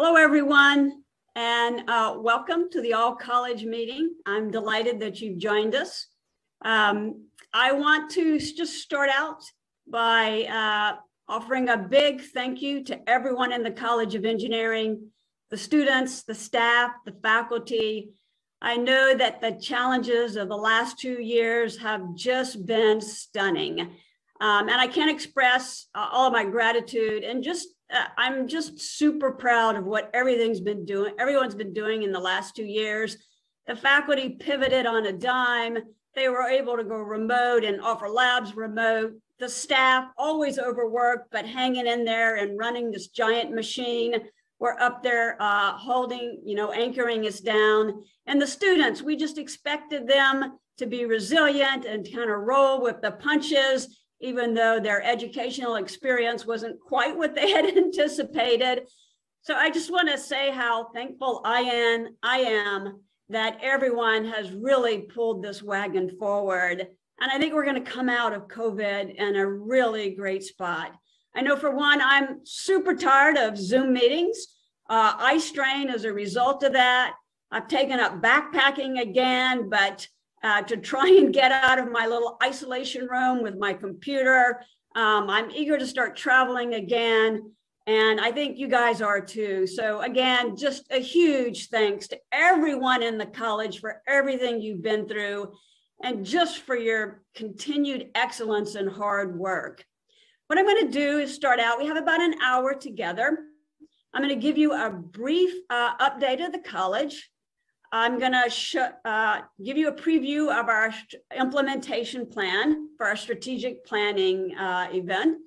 Hello, everyone, and uh, welcome to the All College meeting. I'm delighted that you've joined us. Um, I want to just start out by uh, offering a big thank you to everyone in the College of Engineering, the students, the staff, the faculty. I know that the challenges of the last two years have just been stunning. Um, and I can't express uh, all of my gratitude and just I'm just super proud of what everything's been doing, everyone's been doing in the last two years. The faculty pivoted on a dime. They were able to go remote and offer labs remote. The staff, always overworked, but hanging in there and running this giant machine. We're up there uh, holding, you know, anchoring us down. And the students, we just expected them to be resilient and kind of roll with the punches even though their educational experience wasn't quite what they had anticipated. So I just want to say how thankful I am, I am that everyone has really pulled this wagon forward. And I think we're going to come out of COVID in a really great spot. I know for one, I'm super tired of Zoom meetings. Uh, eye strain as a result of that. I've taken up backpacking again, but uh, to try and get out of my little isolation room with my computer. Um, I'm eager to start traveling again. And I think you guys are too. So, again, just a huge thanks to everyone in the college for everything you've been through and just for your continued excellence and hard work. What I'm going to do is start out, we have about an hour together. I'm going to give you a brief uh, update of the college. I'm going to uh, give you a preview of our implementation plan for our strategic planning uh, event.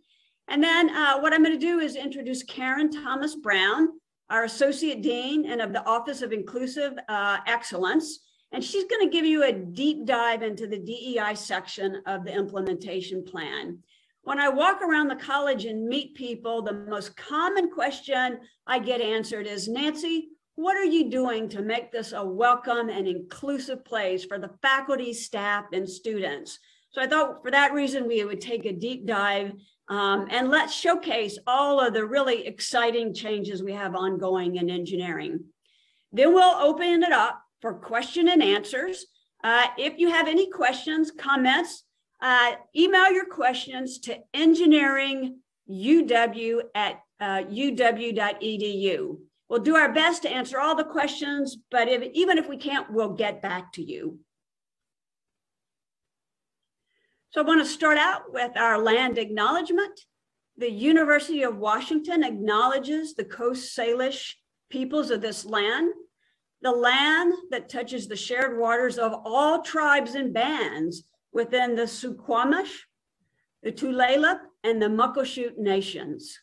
And then uh, what I'm going to do is introduce Karen Thomas Brown, our Associate Dean and of the Office of Inclusive uh, Excellence. And she's going to give you a deep dive into the DEI section of the implementation plan. When I walk around the college and meet people, the most common question I get answered is Nancy, what are you doing to make this a welcome and inclusive place for the faculty, staff, and students? So I thought for that reason, we would take a deep dive um, and let's showcase all of the really exciting changes we have ongoing in engineering. Then we'll open it up for question and answers. Uh, if you have any questions, comments, uh, email your questions to engineeringuw at uh, uw.edu. We'll do our best to answer all the questions, but if, even if we can't, we'll get back to you. So I want to start out with our land acknowledgement. The University of Washington acknowledges the Coast Salish peoples of this land, the land that touches the shared waters of all tribes and bands within the Suquamish, the Tulalip, and the Muckleshoot nations.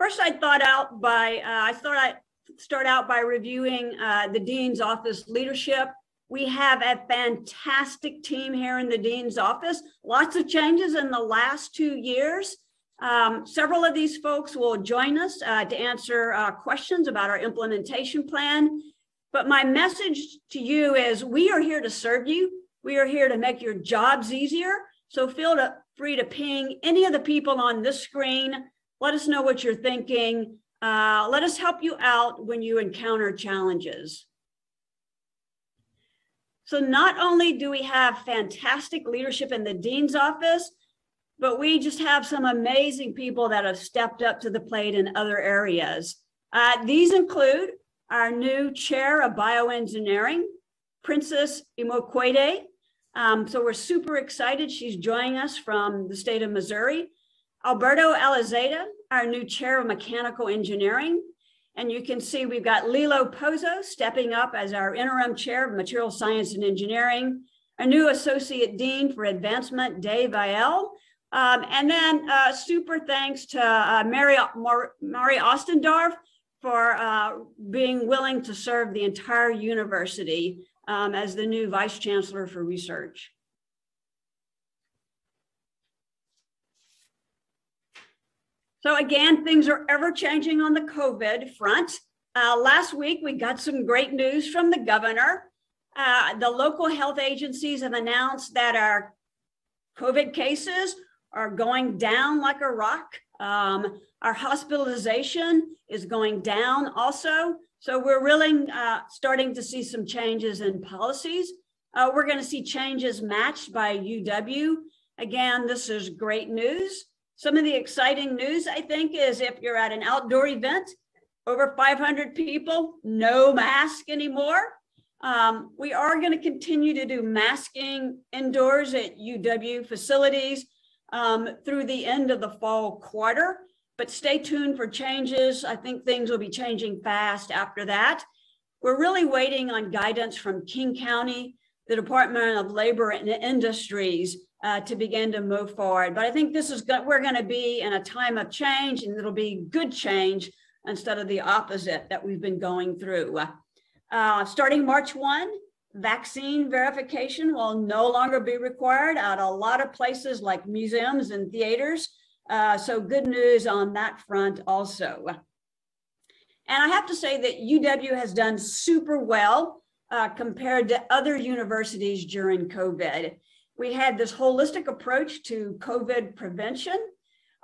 First, I thought out by, uh, I thought I'd start out by reviewing uh, the Dean's office leadership. We have a fantastic team here in the Dean's office. Lots of changes in the last two years. Um, several of these folks will join us uh, to answer uh, questions about our implementation plan. But my message to you is we are here to serve you. We are here to make your jobs easier. So feel free to ping any of the people on this screen let us know what you're thinking. Uh, let us help you out when you encounter challenges. So not only do we have fantastic leadership in the dean's office, but we just have some amazing people that have stepped up to the plate in other areas. Uh, these include our new chair of bioengineering, Princess Imoukhuede. Um, so we're super excited. She's joining us from the state of Missouri. Alberto Aliseda, our new chair of mechanical engineering. And you can see we've got Lilo Pozzo stepping up as our interim chair of material science and engineering, a new associate dean for advancement, Dave Vial. Um, and then uh, super thanks to uh, Mary, Mar- Mary Ostendorf for uh, being willing to serve the entire university um, as the new vice chancellor for research. So again, things are ever changing on the COVID front. Uh, last week, we got some great news from the governor. Uh, the local health agencies have announced that our COVID cases are going down like a rock. Um, our hospitalization is going down also. So we're really uh, starting to see some changes in policies. Uh, we're going to see changes matched by UW. Again, this is great news. Some of the exciting news, I think, is if you're at an outdoor event, over 500 people, no mask anymore. Um, we are going to continue to do masking indoors at UW facilities um, through the end of the fall quarter but stay tuned for changes. I think things will be changing fast after that. We're really waiting on guidance from King County, the Department of Labor and Industries uh, to begin to move forward. But I think this is good. We're going to be in a time of change and it'll be good change instead of the opposite that we've been going through. Uh, starting March 1, vaccine verification will no longer be required at a lot of places like museums and theaters. Uh, so good news on that front also. And I have to say that UW has done super well uh, compared to other universities during COVID. We had this holistic approach to COVID prevention,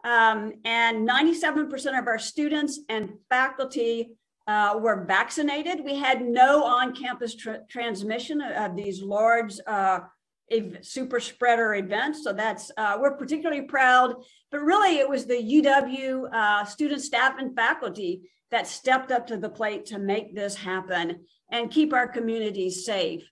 um, and 97% of our students and faculty uh, were vaccinated. We had no on-campus tra transmission of these large uh, super spreader events. So that's, uh, we're particularly proud, but really it was the UW uh, student, staff, and faculty that stepped up to the plate to make this happen and keep our communities safe.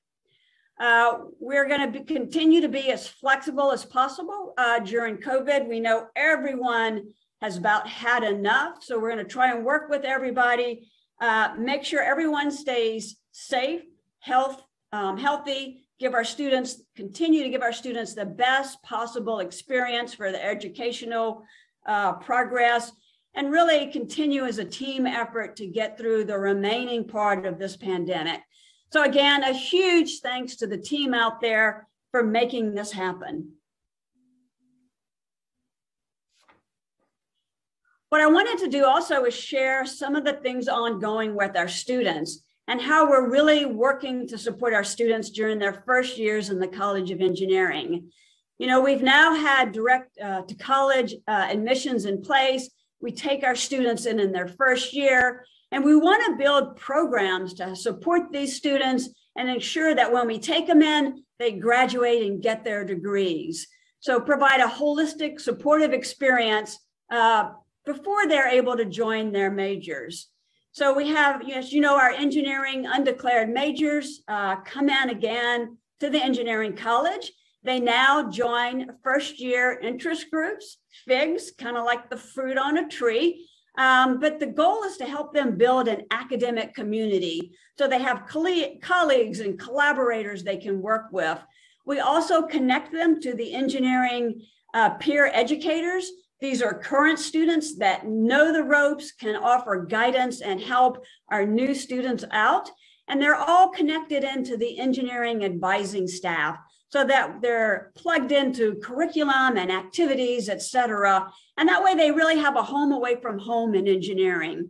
Uh, we're going to continue to be as flexible as possible uh, during COVID. We know everyone has about had enough. So we're going to try and work with everybody, uh, make sure everyone stays safe, health, um, healthy, give our students, continue to give our students the best possible experience for the educational uh, progress, and really continue as a team effort to get through the remaining part of this pandemic. So again, a huge thanks to the team out there for making this happen. What I wanted to do also is share some of the things ongoing with our students and how we're really working to support our students during their first years in the College of Engineering. You know, we've now had direct uh, to college uh, admissions in place. We take our students in in their first year, and we want to build programs to support these students and ensure that when we take them in, they graduate and get their degrees. So provide a holistic, supportive experience uh, before they're able to join their majors. So we have, yes, you know, our engineering undeclared majors uh, come in again to the engineering college. They now join first year interest groups, FIGs, kind of like the fruit on a tree. Um, but the goal is to help them build an academic community. So they have colleagues and collaborators they can work with. We also connect them to the engineering uh, peer educators these are current students that know the ropes, can offer guidance and help our new students out. And they're all connected into the engineering advising staff so that they're plugged into curriculum and activities, et cetera. And that way they really have a home away from home in engineering.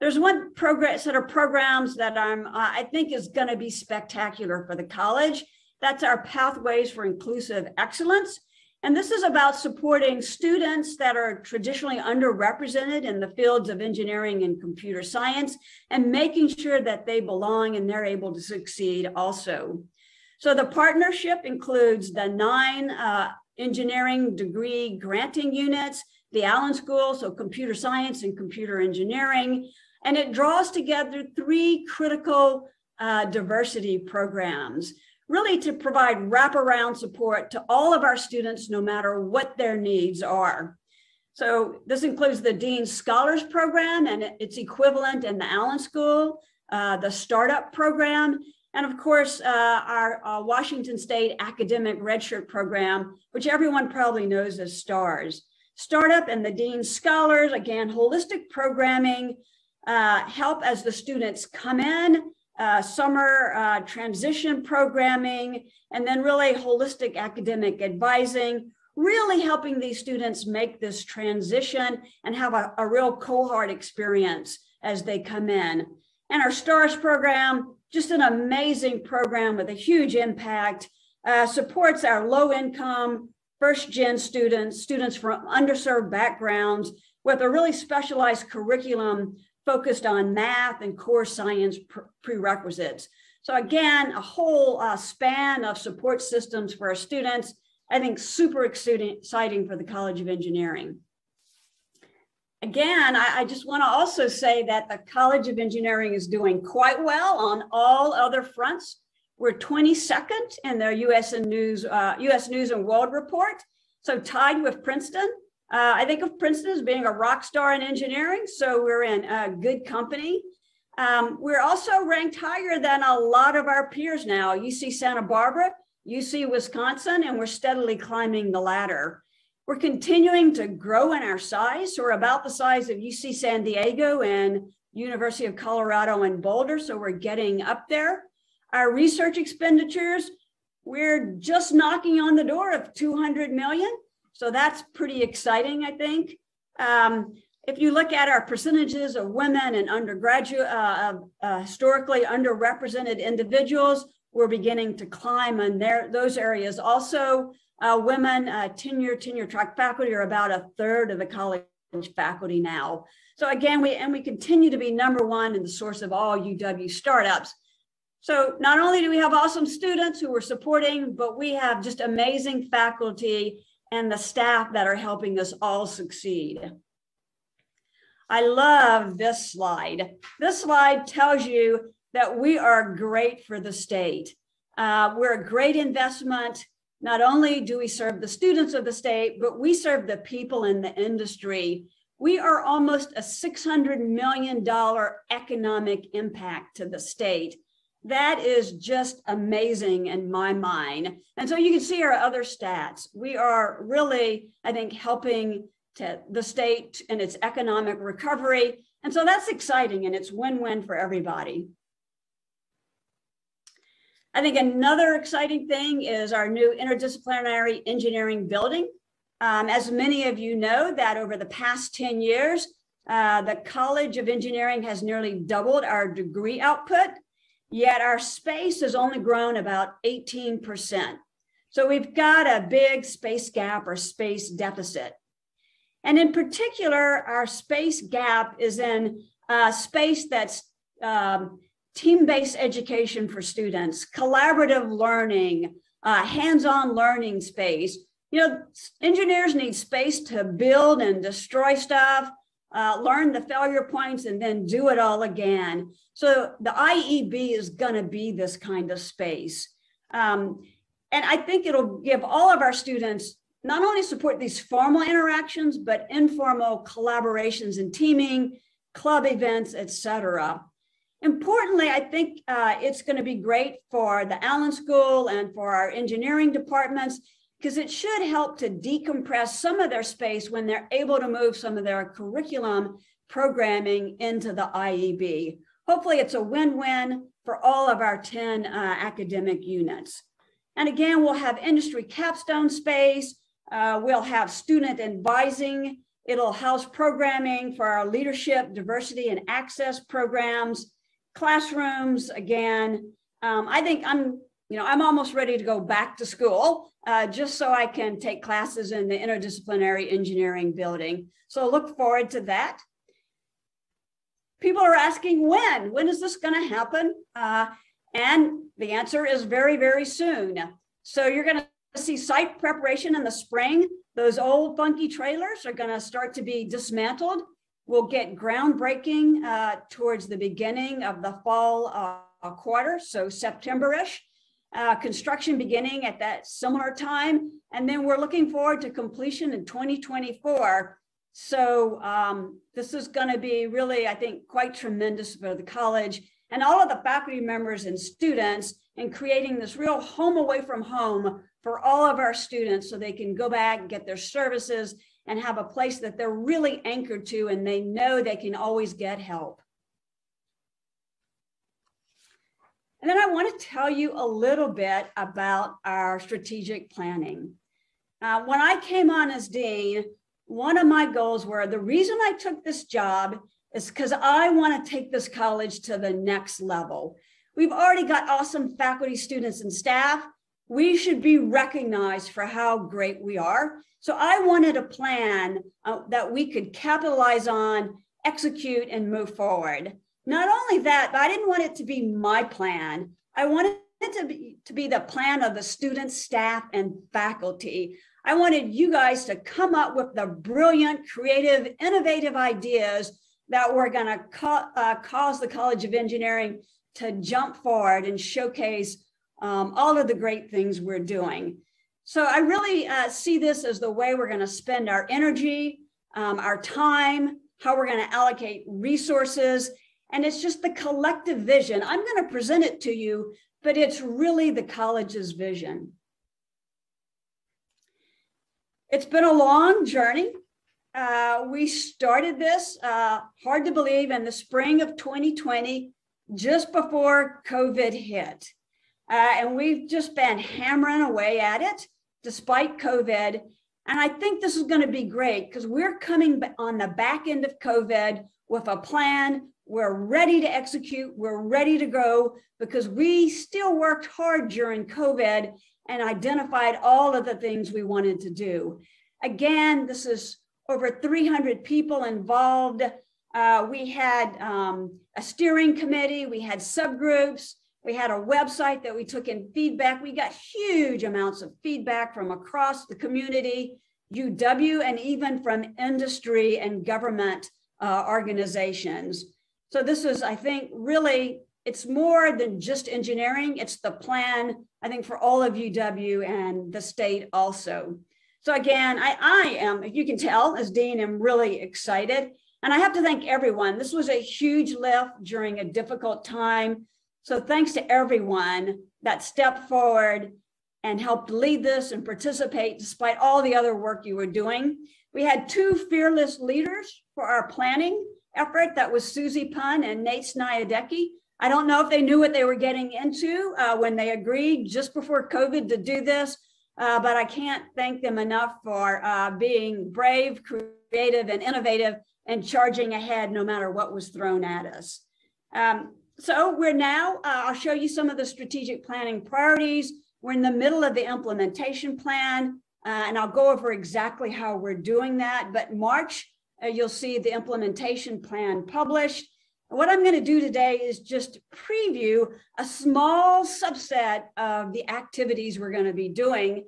There's one program, set of programs that I'm, uh, I think is gonna be spectacular for the college. That's our Pathways for Inclusive Excellence. And this is about supporting students that are traditionally underrepresented in the fields of engineering and computer science and making sure that they belong and they're able to succeed also. So the partnership includes the nine uh, engineering degree granting units, the Allen School, so computer science and computer engineering, and it draws together three critical uh, diversity programs really to provide wraparound support to all of our students, no matter what their needs are. So this includes the Dean Scholars Program and its equivalent in the Allen School, uh, the Startup Program, and of course, uh, our uh, Washington State Academic Redshirt Program, which everyone probably knows as STARS. Startup and the Dean Scholars, again, holistic programming, uh, help as the students come in uh, summer uh, transition programming, and then really holistic academic advising, really helping these students make this transition and have a, a real cohort experience as they come in. And our STARS program, just an amazing program with a huge impact, uh, supports our low income first gen students, students from underserved backgrounds with a really specialized curriculum focused on math and core science prerequisites. So again, a whole uh, span of support systems for our students. I think super exciting for the College of Engineering. Again, I, I just want to also say that the College of Engineering is doing quite well on all other fronts. We're 22nd in their US and News, uh, US News and World Report, so tied with Princeton. Uh, I think of Princeton as being a rock star in engineering, so we're in uh, good company. Um, we're also ranked higher than a lot of our peers now. UC Santa Barbara, UC Wisconsin, and we're steadily climbing the ladder. We're continuing to grow in our size. So we're about the size of UC San Diego and University of Colorado in Boulder. So we're getting up there. Our research expenditures, we're just knocking on the door of 200 million. So that's pretty exciting, I think. Um, if you look at our percentages of women and undergraduate, uh, uh, historically underrepresented individuals, we're beginning to climb in there, those areas. Also, uh, women uh, tenure, tenure track faculty are about a third of the college faculty now. So again, we and we continue to be number one in the source of all UW startups. So not only do we have awesome students who we're supporting, but we have just amazing faculty and the staff that are helping us all succeed. I love this slide. This slide tells you that we are great for the state. Uh, we're a great investment. Not only do we serve the students of the state, but we serve the people in the industry. We are almost a $600 million economic impact to the state. That is just amazing in my mind. And so you can see our other stats. We are really, I think, helping to the state and its economic recovery. And so that's exciting and it's win-win for everybody. I think another exciting thing is our new interdisciplinary engineering building. Um, as many of you know that over the past 10 years, uh, the College of Engineering has nearly doubled our degree output, yet our space has only grown about 18%. So we've got a big space gap or space deficit. And in particular, our space gap is in a space that's um, team-based education for students, collaborative learning, uh, hands-on learning space. You know, engineers need space to build and destroy stuff, uh, learn the failure points, and then do it all again. So the IEB is going to be this kind of space. Um, and I think it'll give all of our students not only support these formal interactions, but informal collaborations and teaming, club events, etc. Importantly, I think uh, it's going to be great for the Allen School and for our engineering departments because it should help to decompress some of their space when they're able to move some of their curriculum programming into the IEB. Hopefully, it's a win win for all of our 10 uh, academic units. And again, we'll have industry capstone space, uh, we'll have student advising. It'll house programming for our leadership, diversity, and access programs, classrooms. Again, um, I think I'm, you know, I'm almost ready to go back to school uh, just so I can take classes in the interdisciplinary engineering building. So look forward to that. People are asking when, when is this going to happen? Uh, and the answer is very, very soon. So you're going to see site preparation in the spring. Those old funky trailers are going to start to be dismantled. We'll get groundbreaking uh, towards the beginning of the fall uh, quarter, so September-ish. Uh, construction beginning at that similar time. And then we're looking forward to completion in 2024. So um, this is going to be really, I think, quite tremendous for the college and all of the faculty members and students in creating this real home away from home for all of our students so they can go back and get their services and have a place that they're really anchored to and they know they can always get help. And then I want to tell you a little bit about our strategic planning. Uh, when I came on as dean, one of my goals were the reason I took this job is because I want to take this college to the next level. We've already got awesome faculty, students, and staff, we should be recognized for how great we are. So I wanted a plan uh, that we could capitalize on, execute, and move forward. Not only that, but I didn't want it to be my plan. I wanted it to be, to be the plan of the students, staff, and faculty. I wanted you guys to come up with the brilliant, creative, innovative ideas that were going to ca- uh, cause the College of Engineering to jump forward and showcase um, all of the great things we're doing. So I really uh, see this as the way we're going to spend our energy, um, our time, how we're going to allocate resources. And it's just the collective vision. I'm going to present it to you, but it's really the college's vision. It's been a long journey. Uh, we started this, uh, hard to believe, in the spring of 2020, just before COVID hit. Uh, and we've just been hammering away at it despite COVID. And I think this is going to be great because we're coming on the back end of COVID with a plan. We're ready to execute. We're ready to go because we still worked hard during COVID and identified all of the things we wanted to do. Again, this is over 300 people involved. Uh, we had um, a steering committee, we had subgroups, we had a website that we took in feedback. We got huge amounts of feedback from across the community, UW, and even from industry and government uh, organizations. So this is, I think, really, it's more than just engineering. It's the plan, I think, for all of UW and the state also. So again, I, I am, if you can tell, as Dean, I'm really excited. And I have to thank everyone. This was a huge lift during a difficult time. So thanks to everyone that stepped forward and helped lead this and participate despite all the other work you were doing. We had two fearless leaders for our planning effort. That was Suzie Pun and Nate Sniadecki. I don't know if they knew what they were getting into uh, when they agreed just before COVID to do this, uh, but I can't thank them enough for uh, being brave, creative, and innovative and charging ahead no matter what was thrown at us. Um, so we're now, uh, I'll show you some of the strategic planning priorities. We're in the middle of the implementation plan, uh, and I'll go over exactly how we're doing that. But March, uh, you'll see the implementation plan published. What I'm going to do today is just preview a small subset of the activities we're going to be doing.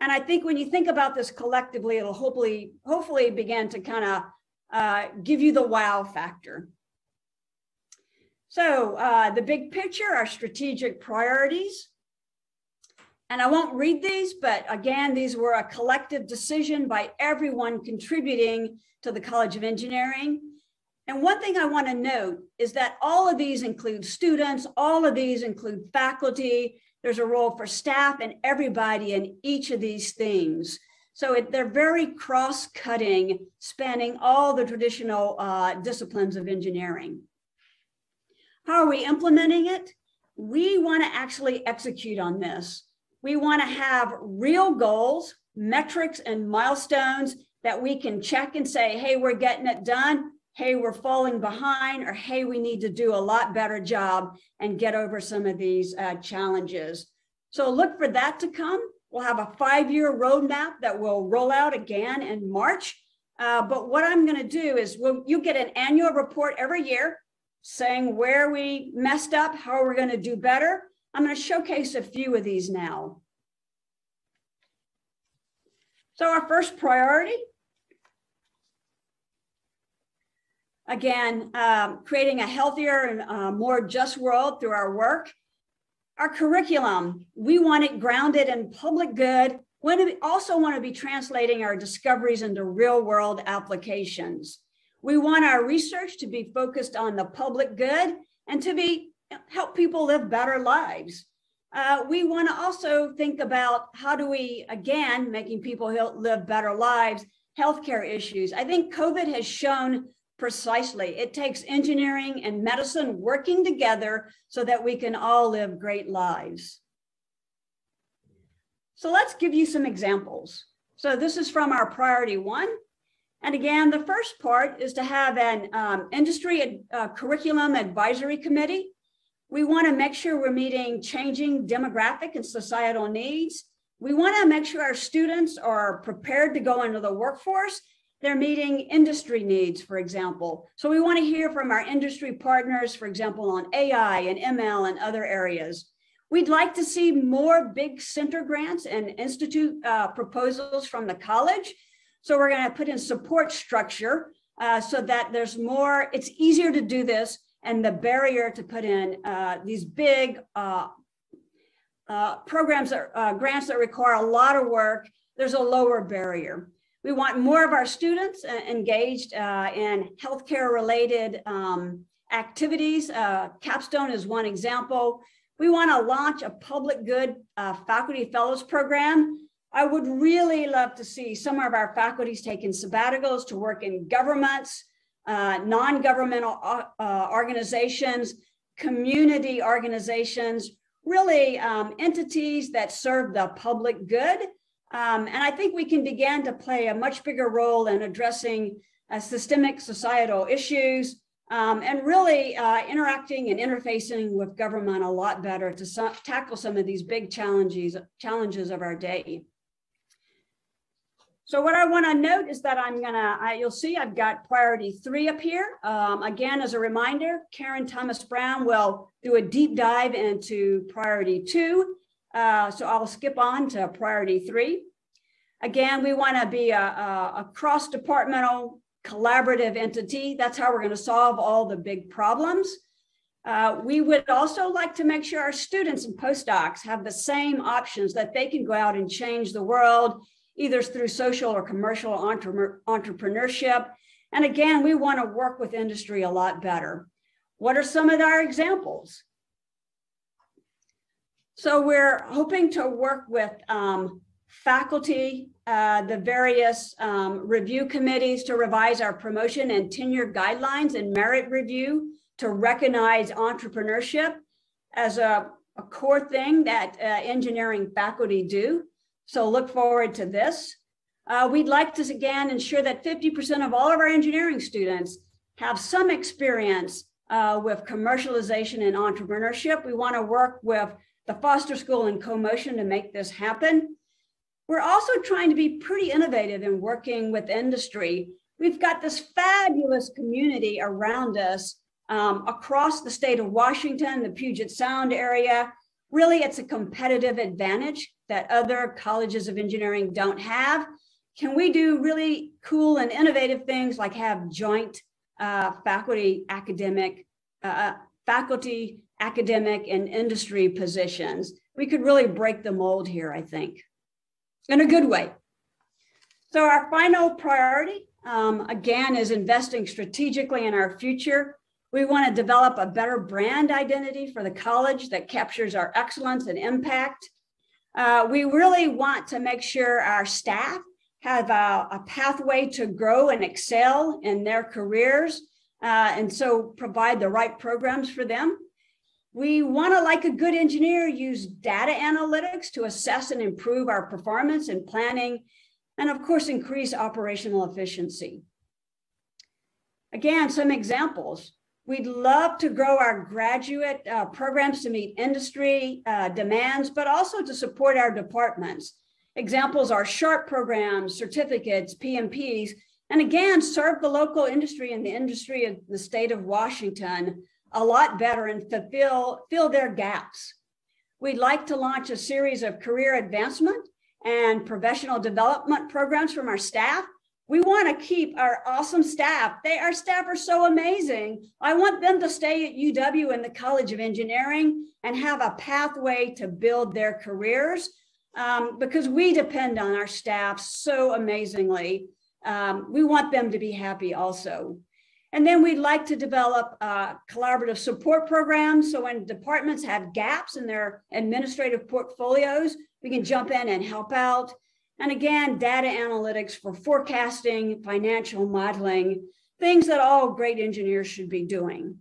And I think when you think about this collectively, it'll hopefully, hopefully begin to kind of uh, give you the wow factor. So uh, the big picture, our strategic priorities. And I won't read these, but again, these were a collective decision by everyone contributing to the College of Engineering. And one thing I want to note is that all of these include students, all of these include faculty. There's a role for staff and everybody in each of these things. So it, they're very cross-cutting, spanning all the traditional uh, disciplines of engineering. How are we implementing it? We want to actually execute on this. We want to have real goals, metrics, and milestones that we can check and say, hey, we're getting it done. Hey, we're falling behind, or hey, we need to do a lot better job and get over some of these uh, challenges. So look for that to come. We'll have a five year roadmap that will roll out again in March. Uh, but what I'm going to do is we'll, you get an annual report every year saying where we messed up, how are we're going to do better. I'm going to showcase a few of these now. So our first priority, again, um, creating a healthier and uh, more just world through our work. Our curriculum, we want it grounded in public good. We also want to be translating our discoveries into real world applications. We want our research to be focused on the public good and to be help people live better lives. Uh, we want to also think about how do we, again, making people live better lives, healthcare issues. I think COVID has shown precisely it takes engineering and medicine working together so that we can all live great lives. So let's give you some examples. So this is from our priority one. And again, the first part is to have an um, industry uh, curriculum advisory committee. We want to make sure we're meeting changing demographic and societal needs. We want to make sure our students are prepared to go into the workforce. They're meeting industry needs, for example. So we want to hear from our industry partners, for example, on AI and ML and other areas. We'd like to see more big center grants and institute uh, proposals from the college. So we're going to put in support structure uh, so that there's more, it's easier to do this and the barrier to put in uh, these big uh, uh, programs, that, uh, grants that require a lot of work, there's a lower barrier. We want more of our students engaged in healthcare related um, activities. Capstone is one example. We want to launch a public good uh, faculty fellows program. I would really love to see some of our faculties taking sabbaticals to work in governments, uh, non-governmental uh, uh organizations, community organizations, really um, entities that serve the public good. Um, and I think we can begin to play a much bigger role in addressing uh, systemic societal issues, um, and really uh, interacting and interfacing with government a lot better to tackle some of these big challenges, challenges of our day. So what I want to note is that I'm gonna, you'll see I've got priority three up here. Um, again, as a reminder, Karen Thomas Brown will do a deep dive into priority two. Uh, so I'll skip on to priority three. Again, we want to be a, a, a cross-departmental collaborative entity. That's how we're going to solve all the big problems. Uh, we would also like to make sure our students and postdocs have the same options that they can go out and change the world, either through social or commercial entre entrepreneurship. And again, we want to work with industry a lot better. What are some of our examples? So we're hoping to work with um, faculty, uh, the various um, review committees to revise our promotion and tenure guidelines and merit review to recognize entrepreneurship as a, a core thing that uh, engineering faculty do. So look forward to this. Uh, we'd like to again ensure that 50% of all of our engineering students have some experience uh, with commercialization and entrepreneurship. We want to work with the Foster School and CoMotion to make this happen. We're also trying to be pretty innovative in working with industry. We've got this fabulous community around us um, across the state of Washington, the Puget Sound area. Really, it's a competitive advantage that other colleges of engineering don't have. Can we do really cool and innovative things like have joint uh, faculty academic, uh, uh faculty academic and industry positions? We could really break the mold here, I think in a good way. So our final priority, um, again, is investing strategically in our future. We want to develop a better brand identity for the college that captures our excellence and impact. Uh, we really want to make sure our staff have a, a pathway to grow and excel in their careers, uh, and so provide the right programs for them. We want to, like a good engineer, use data analytics to assess and improve our performance and planning, and of course, increase operational efficiency. Again, some examples. We'd love to grow our graduate uh, programs to meet industry uh, demands, but also to support our departments. Examples are SHARP programs, certificates, PMPs, and again, serve the local industry and the industry of the state of Washington a lot better and fulfill fill their gaps. We'd like to launch a series of career advancement and professional development programs from our staff. We want to keep our awesome staff. They, our staff are so amazing. I want them to stay at UW in the College of Engineering and have a pathway to build their careers um, because we depend on our staff so amazingly. Um, we want them to be happy also. And then we'd like to develop uh, collaborative support programs. So when departments have gaps in their administrative portfolios, we can jump in and help out. And again, data analytics for forecasting, financial modeling, things that all great engineers should be doing.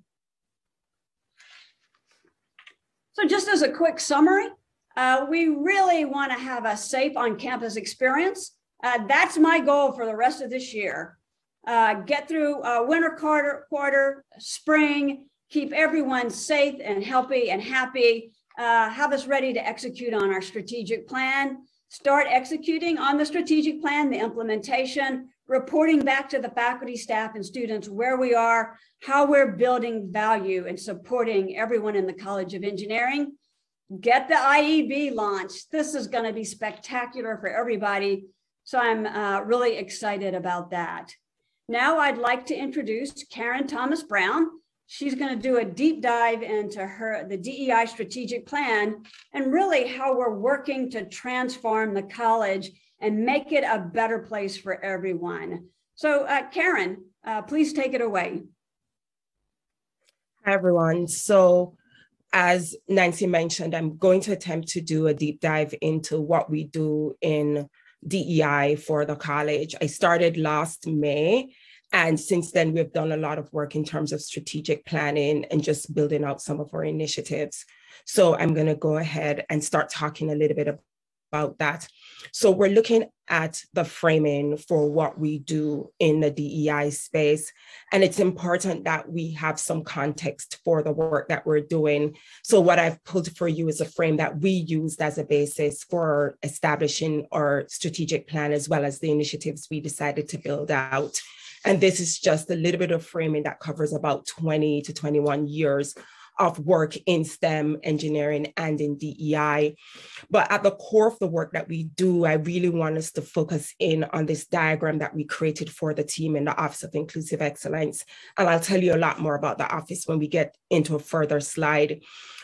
So just as a quick summary, uh, we really want to have a safe on-campus experience. Uh, that's my goal for the rest of this year uh, get through uh, winter quarter, quarter, spring, keep everyone safe and healthy and happy, uh, have us ready to execute on our strategic plan, start executing on the strategic plan, the implementation, reporting back to the faculty, staff, and students where we are, how we're building value and supporting everyone in the College of Engineering. Get the IEB launched. This is going to be spectacular for everybody. So I'm uh, really excited about that. Now I'd like to introduce Karen Thomas Brown. She's going to do a deep dive into her the DEI strategic plan and really how we're working to transform the college and make it a better place for everyone. So uh, Karen, uh, please take it away. Hi everyone. So as Nancy mentioned, I'm going to attempt to do a deep dive into what we do in DEI for the college. I started last May. And since then, we've done a lot of work in terms of strategic planning and just building out some of our initiatives. So I'm going to go ahead and start talking a little bit about that. So we're looking at the framing for what we do in the DEI space. And it's important that we have some context for the work that we're doing. So what I've pulled for you is a frame that we used as a basis for establishing our strategic plan, as well as the initiatives we decided to build out. And this is just a little bit of framing that covers about 20 to 21 years of work in STEM, engineering, and in DEI. But at the core of the work that we do, I really want us to focus in on this diagram that we created for the team in the Office of Inclusive Excellence. And I'll tell you a lot more about the office when we get into a further slide.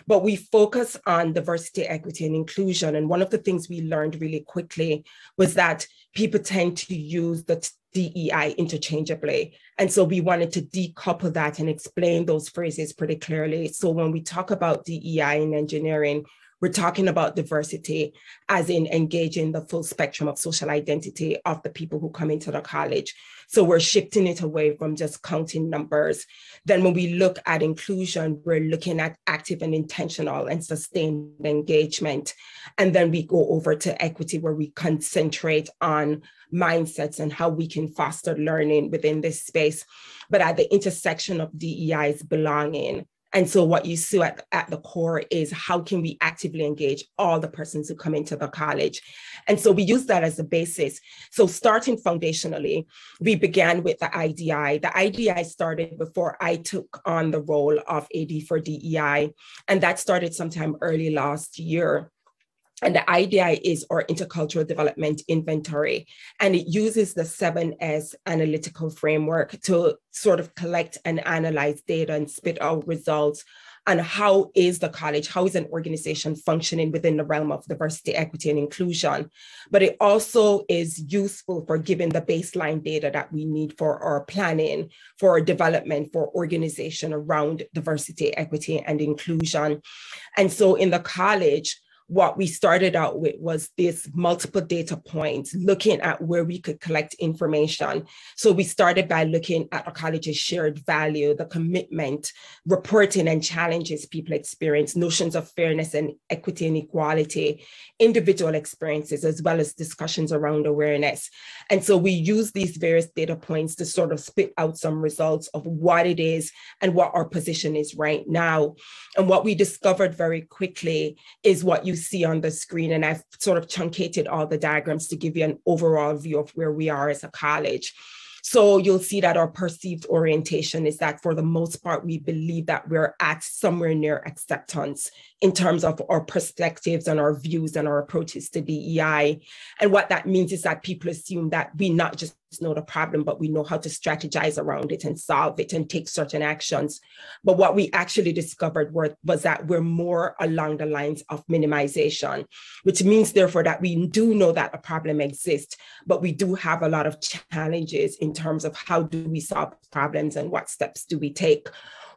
But we focus on diversity, equity, and inclusion. And one of the things we learned really quickly was that people tend to use the DEI interchangeably. And so we wanted to decouple that and explain those phrases pretty clearly. So when we talk about DEI in engineering, we're talking about diversity as in engaging the full spectrum of social identity of the people who come into the college. So we're shifting it away from just counting numbers. Then when we look at inclusion, we're looking at active and intentional and sustained engagement. And then we go over to equity where we concentrate on mindsets and how we can foster learning within this space. But at the intersection of DEI's belonging, and so what you see at, at the core is how can we actively engage all the persons who come into the college? And so we use that as a basis. So starting foundationally, we began with the IDI. The IDI started before I took on the role of AD for DEI. And that started sometime early last year. And the IDI is our intercultural development inventory. And it uses the 7S analytical framework to sort of collect and analyze data and spit out results on how is the college, how is an organization functioning within the realm of diversity, equity, and inclusion. But it also is useful for giving the baseline data that we need for our planning, for our development, for organization around diversity, equity, and inclusion. And so in the college, what we started out with was this multiple data points, looking at where we could collect information. So we started by looking at a college's shared value, the commitment, reporting and challenges people experience, notions of fairness and equity and equality, individual experiences, as well as discussions around awareness. And so we use these various data points to sort of spit out some results of what it is and what our position is right now. And what we discovered very quickly is what you see on the screen. And I've sort of truncated all the diagrams to give you an overall view of where we are as a college. So you'll see that our perceived orientation is that for the most part, we believe that we're at somewhere near acceptance in terms of our perspectives and our views and our approaches to DEI. And what that means is that people assume that we not just know the problem, but we know how to strategize around it and solve it and take certain actions. But what we actually discovered were, was that we're more along the lines of minimization, which means therefore that we do know that a problem exists, but we do have a lot of challenges in terms of how do we solve problems and what steps do we take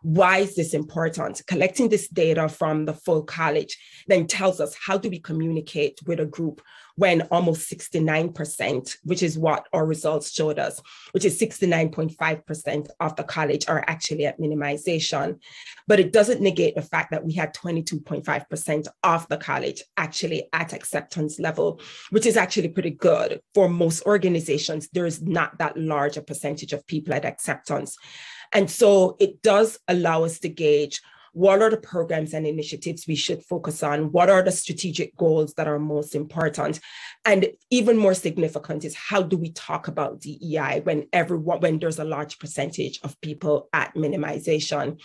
why is this important? Collecting this data from the full college then tells us how do we communicate with a group when almost 69%, which is what our results showed us, which is 69.5% of the college are actually at minimization. But it doesn't negate the fact that we had 22.5% of the college actually at acceptance level, which is actually pretty good. For most organizations, there is not that large a percentage of people at acceptance. And so it does allow us to gauge what are the programs and initiatives we should focus on? What are the strategic goals that are most important? And even more significant is how do we talk about DEI when everyone when there's a large percentage of people at minimization?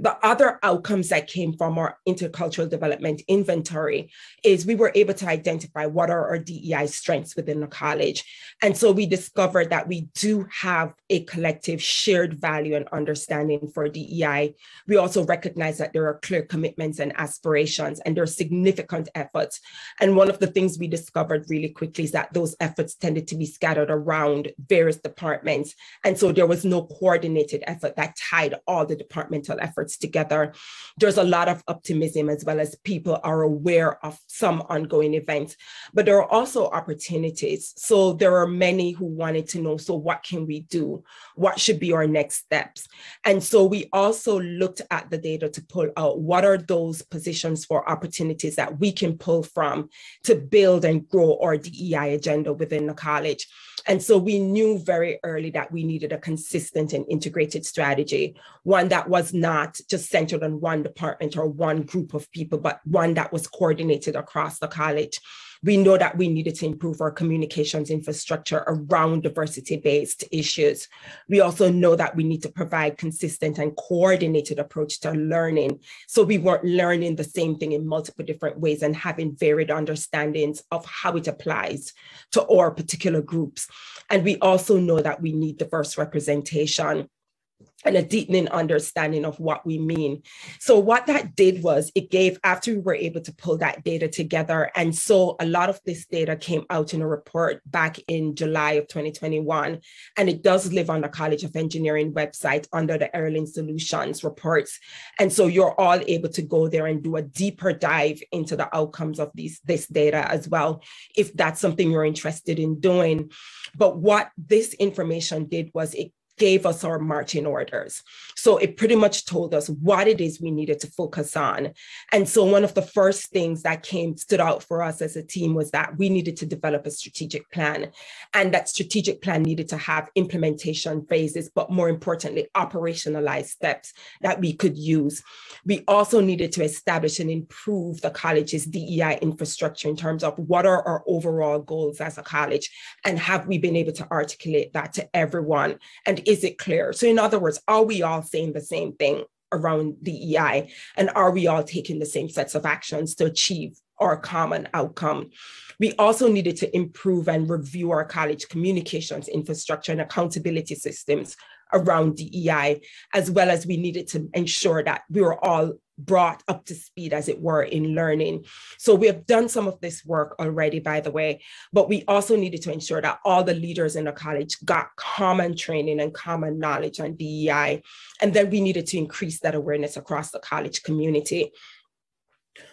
The other outcomes that came from our intercultural development inventory is we were able to identify what are our DEI strengths within the college. And so we discovered that we do have a collective shared value and understanding for DEI. We also recognize that there are clear commitments and aspirations, and there are significant efforts. And one of the things we discovered really quickly is that those efforts tended to be scattered around various departments. And so there was no coordinated effort that tied all the departmental efforts efforts together. There's a lot of optimism as well as people are aware of some ongoing events, but there are also opportunities. So there are many who wanted to know, so what can we do? What should be our next steps? And so we also looked at the data to pull out what are those positions for opportunities that we can pull from to build and grow our DEI agenda within the college. And so we knew very early that we needed a consistent and integrated strategy, one that was not just centered on one department or one group of people, but one that was coordinated across the college. We know that we needed to improve our communications infrastructure around diversity based issues. We also know that we need to provide consistent and coordinated approach to learning. So we weren't learning the same thing in multiple different ways and having varied understandings of how it applies to our particular groups. And we also know that we need diverse representation and a deepening understanding of what we mean. So, what that did was it gave, after we were able to pull that data together, and so a lot of this data came out in a report back in July of 2021, and it does live on the College of Engineering website under the Erling Solutions reports. And so, you're all able to go there and do a deeper dive into the outcomes of these, this data as well, if that's something you're interested in doing. But what this information did was it gave us our marching orders. So it pretty much told us what it is we needed to focus on. And so one of the first things that came stood out for us as a team was that we needed to develop a strategic plan. And that strategic plan needed to have implementation phases, but more importantly, operationalized steps that we could use. We also needed to establish and improve the college's DEI infrastructure in terms of what are our overall goals as a college and have we been able to articulate that to everyone and is it clear? So, in other words, are we all saying the same thing around DEI? And are we all taking the same sets of actions to achieve our common outcome? We also needed to improve and review our college communications infrastructure and accountability systems around DEI, as well as we needed to ensure that we were all brought up to speed, as it were, in learning. So we have done some of this work already, by the way, but we also needed to ensure that all the leaders in the college got common training and common knowledge on DEI. And then we needed to increase that awareness across the college community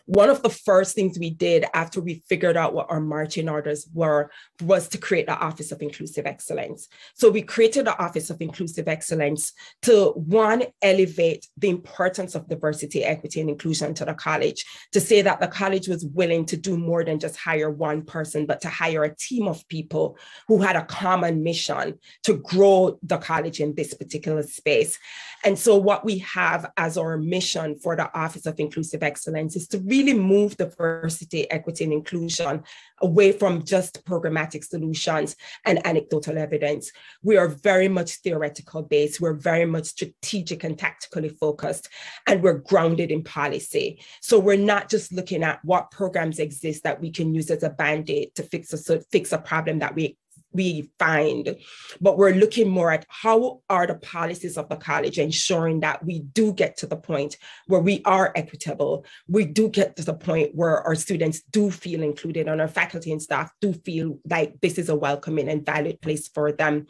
one of the first things we did after we figured out what our marching orders were was to create the Office of Inclusive Excellence. So we created the Office of Inclusive Excellence to one, elevate the importance of diversity, equity, and inclusion to the college, to say that the college was willing to do more than just hire one person, but to hire a team of people who had a common mission to grow the college in this particular space. And so what we have as our mission for the Office of Inclusive Excellence is to really move diversity, equity, and inclusion away from just programmatic solutions and anecdotal evidence. We are very much theoretical based, we're very much strategic and tactically focused, and we're grounded in policy. So we're not just looking at what programs exist that we can use as a band aid to fix a, fix a problem that we we find, but we're looking more at how are the policies of the college ensuring that we do get to the point where we are equitable, we do get to the point where our students do feel included and our faculty and staff do feel like this is a welcoming and valid place for them.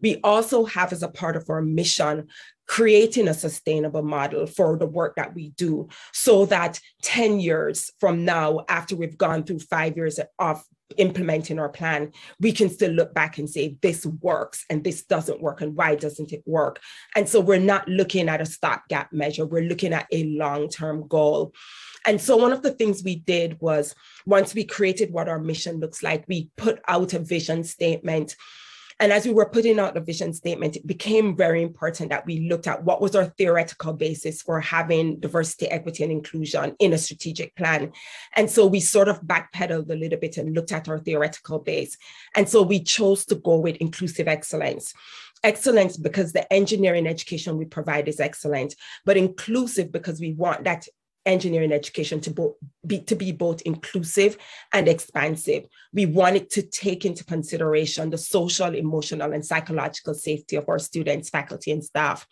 We also have as a part of our mission creating a sustainable model for the work that we do so that 10 years from now, after we've gone through five years of implementing our plan, we can still look back and say, this works and this doesn't work, and why doesn't it work? And so we're not looking at a stopgap measure, we're looking at a long term goal. And so one of the things we did was once we created what our mission looks like, we put out a vision statement And as we were putting out the vision statement, it became very important that we looked at what was our theoretical basis for having diversity, equity, and inclusion in a strategic plan. And so we sort of backpedaled a little bit and looked at our theoretical base. And so we chose to go with inclusive excellence excellence because the engineering education we provide is excellent, but inclusive because we want that engineering education to, bo- be, to be both inclusive and expansive. We want it to take into consideration the social, emotional, and psychological safety of our students, faculty, and staff.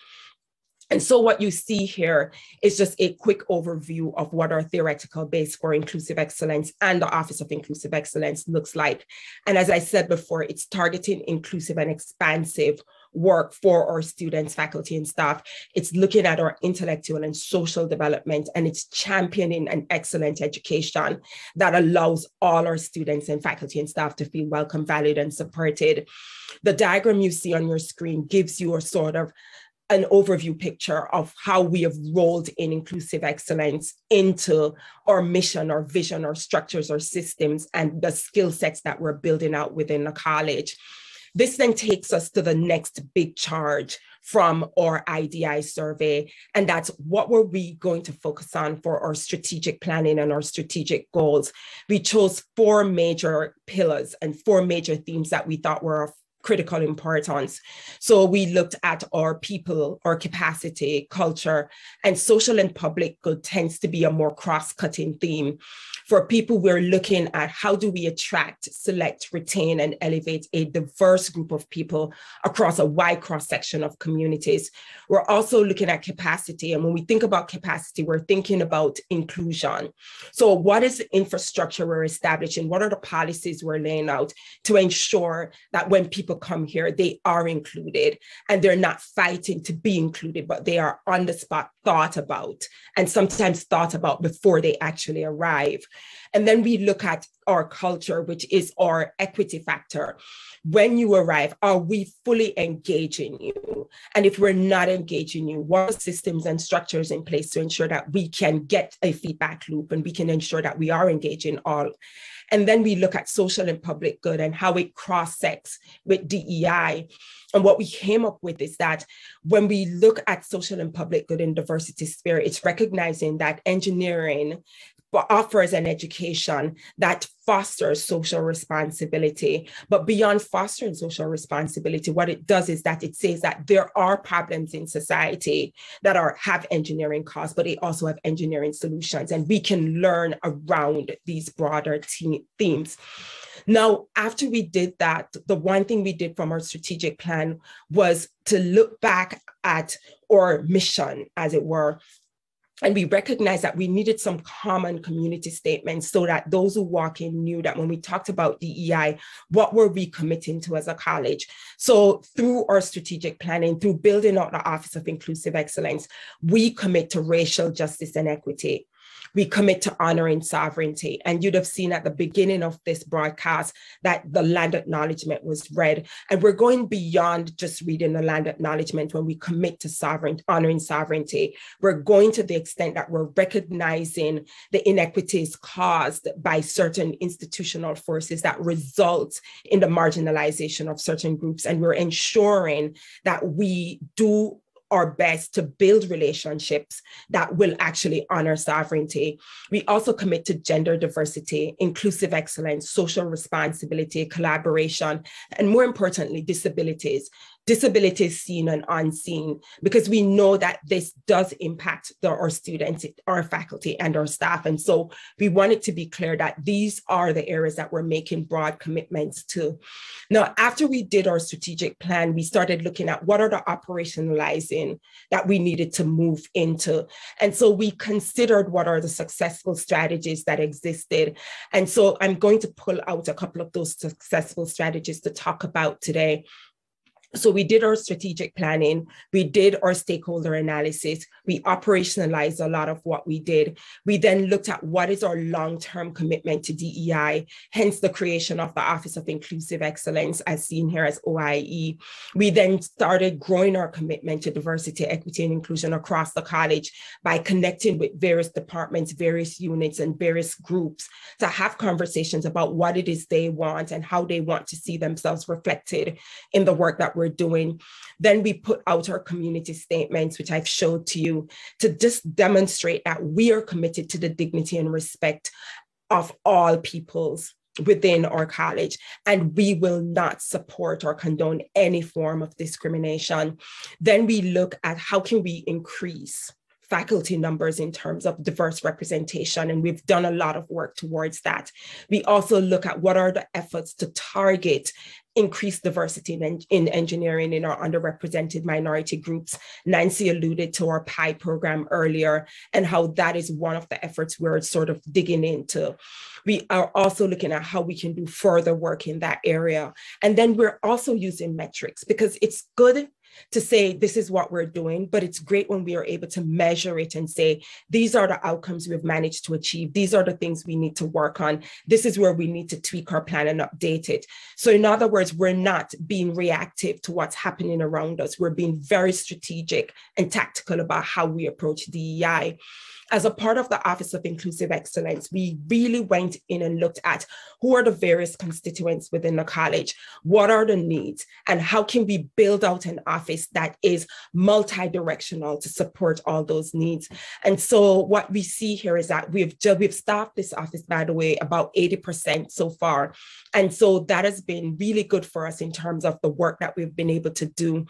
And so what you see here is just a quick overview of what our theoretical base for inclusive excellence and the Office of Inclusive Excellence looks like. And as I said before, it's targeting inclusive and expansive work for our students, faculty, and staff. It's looking at our intellectual and social development, and it's championing an excellent education that allows all our students and faculty and staff to feel welcome, valued, and supported. The diagram you see on your screen gives you a sort of an overview picture of how we have rolled in inclusive excellence into our mission, our vision, our structures, our systems, and the skill sets that we're building out within the college. This then takes us to the next big charge from our IDI survey. And that's what were we going to focus on for our strategic planning and our strategic goals. We chose four major pillars and four major themes that we thought were of critical importance. So we looked at our people, our capacity, culture, and social and public good tends to be a more cross-cutting theme. For people, we're looking at how do we attract, select, retain, and elevate a diverse group of people across a wide cross-section of communities. We're also looking at capacity. And when we think about capacity, we're thinking about inclusion. So what is the infrastructure we're establishing? What are the policies we're laying out to ensure that when people people come here, they are included and they're not fighting to be included, but they are on the spot thought about and sometimes thought about before they actually arrive. And then we look at our culture, which is our equity factor. When you arrive, are we fully engaging you? And if we're not engaging you, what systems and structures in place to ensure that we can get a feedback loop and we can ensure that we are engaging all? And then we look at social and public good and how it cross sects with DEI. And what we came up with is that when we look at social and public good and diversity spirit, it's recognizing that engineering offers an education that fosters social responsibility. But beyond fostering social responsibility, what it does is that it says that there are problems in society that are have engineering costs, but they also have engineering solutions, and we can learn around these broader te- themes. Now, after we did that, the one thing we did from our strategic plan was to look back at our mission, as it were, and we recognized that we needed some common community statements so that those who walk in knew that when we talked about DEI, what were we committing to as a college? So through our strategic planning, through building out the Office of Inclusive Excellence, we commit to racial justice and equity we commit to honoring sovereignty. And you'd have seen at the beginning of this broadcast that the land acknowledgement was read. And we're going beyond just reading the land acknowledgement when we commit to sovereign, honoring sovereignty. We're going to the extent that we're recognizing the inequities caused by certain institutional forces that result in the marginalization of certain groups. And we're ensuring that we do our best to build relationships that will actually honor sovereignty. We also commit to gender diversity, inclusive excellence, social responsibility, collaboration, and more importantly, disabilities disabilities seen and unseen, because we know that this does impact the, our students, our faculty, and our staff. And so we want it to be clear that these are the areas that we're making broad commitments to. Now, after we did our strategic plan, we started looking at what are the operationalizing that we needed to move into. And so we considered what are the successful strategies that existed. And so I'm going to pull out a couple of those successful strategies to talk about today. So we did our strategic planning, we did our stakeholder analysis, we operationalized a lot of what we did. We then looked at what is our long-term commitment to DEI, hence the creation of the Office of Inclusive Excellence as seen here as OIE. We then started growing our commitment to diversity, equity, and inclusion across the college by connecting with various departments, various units, and various groups to have conversations about what it is they want and how they want to see themselves reflected in the work that we're we're doing. Then we put out our community statements, which I've showed to you, to just demonstrate that we are committed to the dignity and respect of all peoples within our college and we will not support or condone any form of discrimination then we look at how can we increase faculty numbers in terms of diverse representation, and we've done a lot of work towards that. We also look at what are the efforts to target increased diversity in, in engineering in our underrepresented minority groups. Nancy alluded to our PI program earlier and how that is one of the efforts we're sort of digging into. We are also looking at how we can do further work in that area. And then we're also using metrics because it's good to say this is what we're doing, but it's great when we are able to measure it and say these are the outcomes we've managed to achieve. These are the things we need to work on. This is where we need to tweak our plan and update it. So, in other words, we're not being reactive to what's happening around us. We're being very strategic and tactical about how we approach DEI as a part of the Office of Inclusive Excellence, we really went in and looked at who are the various constituents within the college, what are the needs, and how can we build out an office that is multi-directional to support all those needs. And so what we see here is that we've we've staffed this office, by the way, about 80% so far. And so that has been really good for us in terms of the work that we've been able to do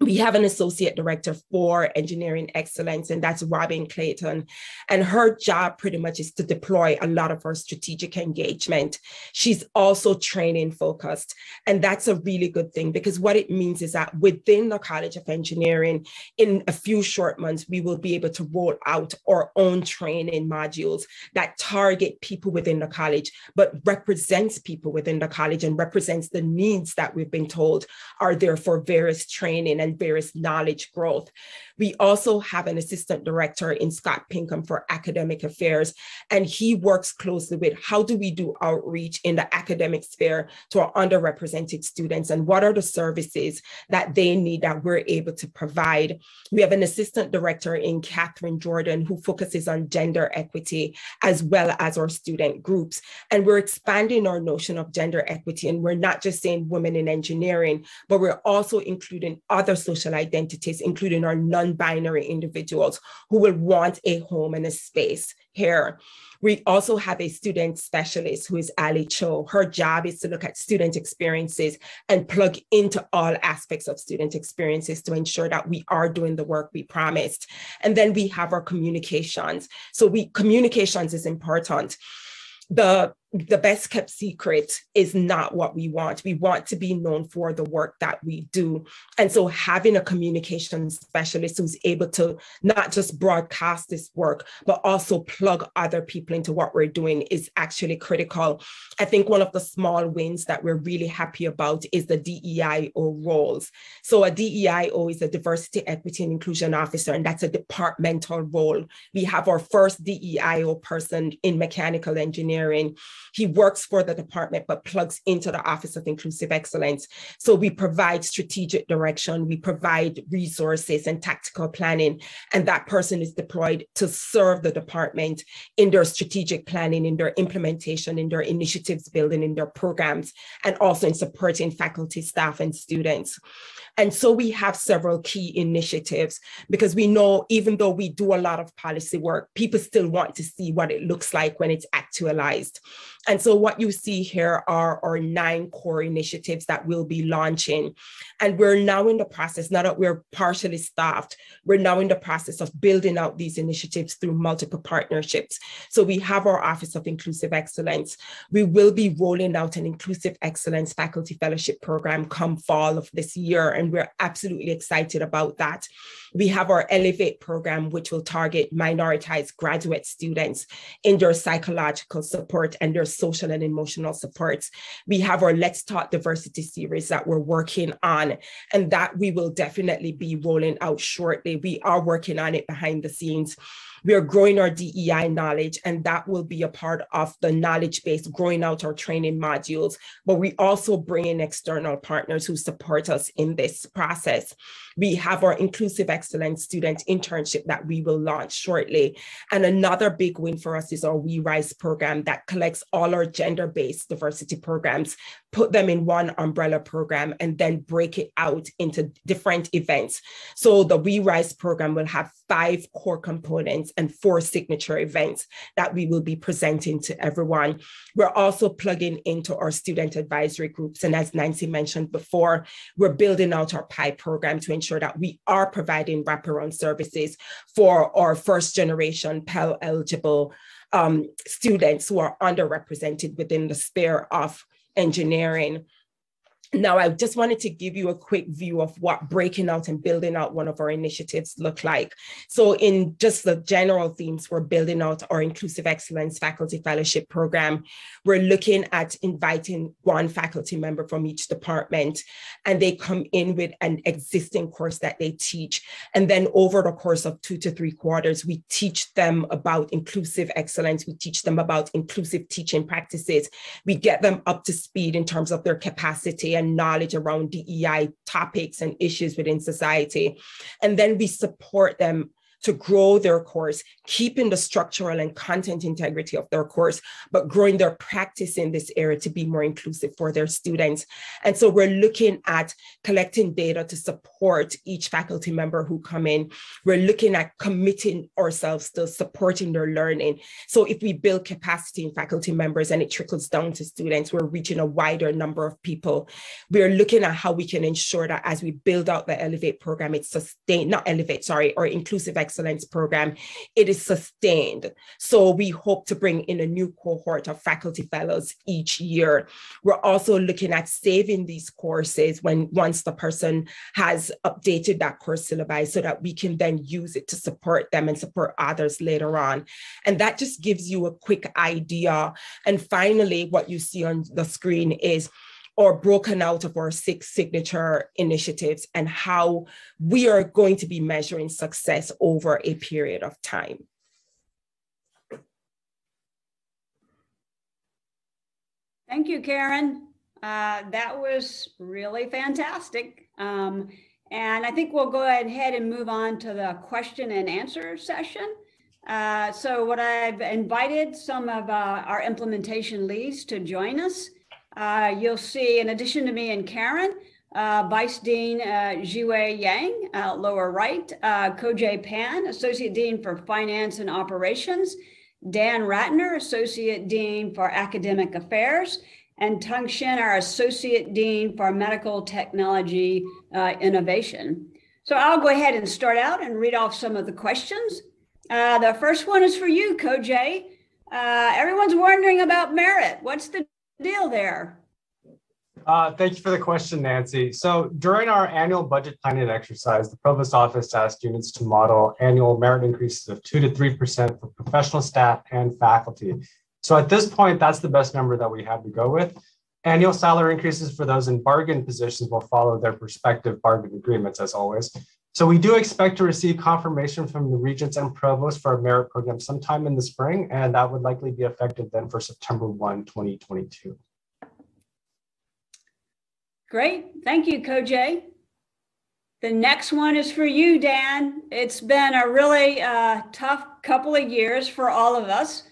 we have an associate director for engineering excellence, and that's Robin Clayton. And her job pretty much is to deploy a lot of our strategic engagement. She's also training focused. And that's a really good thing because what it means is that within the College of Engineering, in a few short months, we will be able to roll out our own training modules that target people within the college, but represents people within the college and represents the needs that we've been told are there for various training and various knowledge growth. We also have an assistant director in Scott Pinkham for academic affairs, and he works closely with how do we do outreach in the academic sphere to our underrepresented students and what are the services that they need that we're able to provide. We have an assistant director in Catherine Jordan who focuses on gender equity as well as our student groups. And we're expanding our notion of gender equity, and we're not just saying women in engineering, but we're also including other social identities, including our non-binary individuals who will want a home and a space here. We also have a student specialist who is Ali Cho. Her job is to look at student experiences and plug into all aspects of student experiences to ensure that we are doing the work we promised. And then we have our communications. So we communications is important. The the best kept secret is not what we want. We want to be known for the work that we do. And so having a communication specialist who's able to not just broadcast this work, but also plug other people into what we're doing is actually critical. I think one of the small wins that we're really happy about is the DEIO roles. So a DEIO is a diversity, equity, and inclusion officer, and that's a departmental role. We have our first DEIO person in mechanical engineering he works for the department, but plugs into the Office of Inclusive Excellence. So we provide strategic direction, we provide resources and tactical planning, and that person is deployed to serve the department in their strategic planning, in their implementation, in their initiatives building, in their programs, and also in supporting faculty, staff, and students. And so we have several key initiatives because we know even though we do a lot of policy work, people still want to see what it looks like when it's actualized. And so what you see here are our nine core initiatives that we'll be launching. And we're now in the process, now that we're partially staffed, we're now in the process of building out these initiatives through multiple partnerships. So we have our Office of Inclusive Excellence. We will be rolling out an Inclusive Excellence Faculty Fellowship Program come fall of this year, and we're absolutely excited about that. We have our Elevate program, which will target minoritized graduate students in their psychological support and their social and emotional supports. We have our Let's Talk Diversity series that we're working on, and that we will definitely be rolling out shortly. We are working on it behind the scenes. We are growing our DEI knowledge, and that will be a part of the knowledge base, growing out our training modules. But we also bring in external partners who support us in this process. We have our Inclusive Excellence Student Internship that we will launch shortly. And another big win for us is our We Rise program that collects all our gender based diversity programs, put them in one umbrella program, and then break it out into different events. So the We Rise program will have five core components and four signature events that we will be presenting to everyone. We're also plugging into our student advisory groups. And as Nancy mentioned before, we're building out our PI program to ensure that we are providing wraparound services for our first generation Pell eligible um, students who are underrepresented within the sphere of engineering. Now, I just wanted to give you a quick view of what breaking out and building out one of our initiatives look like. So in just the general themes, we're building out our Inclusive Excellence Faculty Fellowship Program. We're looking at inviting one faculty member from each department, and they come in with an existing course that they teach. And then over the course of two to three quarters, we teach them about inclusive excellence. We teach them about inclusive teaching practices. We get them up to speed in terms of their capacity and knowledge around DEI topics and issues within society. And then we support them to grow their course, keeping the structural and content integrity of their course, but growing their practice in this area to be more inclusive for their students. And so we're looking at collecting data to support each faculty member who come in. We're looking at committing ourselves to supporting their learning. So if we build capacity in faculty members and it trickles down to students, we're reaching a wider number of people. We're looking at how we can ensure that as we build out the Elevate program, it's sustained, not Elevate, sorry, or inclusive excellence program, it is sustained. So we hope to bring in a new cohort of faculty fellows each year. We're also looking at saving these courses when once the person has updated that course syllabi so that we can then use it to support them and support others later on. And that just gives you a quick idea. And finally, what you see on the screen is or broken out of our six signature initiatives and how we are going to be measuring success over a period of time. Thank you, Karen. Uh, that was really fantastic. Um, and I think we'll go ahead and move on to the question and answer session. Uh, so what I've invited some of uh, our implementation leads to join us. Uh, you'll see, in addition to me and Karen, uh, Vice Dean uh, Jihui Yang, uh, lower right, uh, Kojay Pan, Associate Dean for Finance and Operations, Dan Ratner, Associate Dean for Academic Affairs, and Tueng Shen, our Associate Dean for Medical Technology uh, Innovation. So I'll go ahead and start out and read off some of the questions. Uh, the first one is for you, Kojay. everyone's wondering about merit. What's the deal there? Uh, thank you for the question, Nancy. So during our annual budget planning exercise, the provost office asked units to model annual merit increases of two to 3% for professional staff and faculty. So at this point, that's the best number that we had to go with. Annual salary increases for those in bargain positions will follow their prospective bargain agreements as always. So we do expect to receive confirmation from the regents and provost for our merit program sometime in the spring, and that would likely be effective then for September 1, 2022. Great. Thank you, Kojay. The next one is for you, Dan. It's been a really uh, tough couple of years for all of us.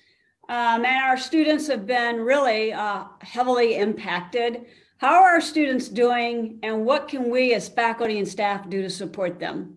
Um, and our students have been really uh, heavily impacted. How are our students doing and what can we as faculty and staff do to support them?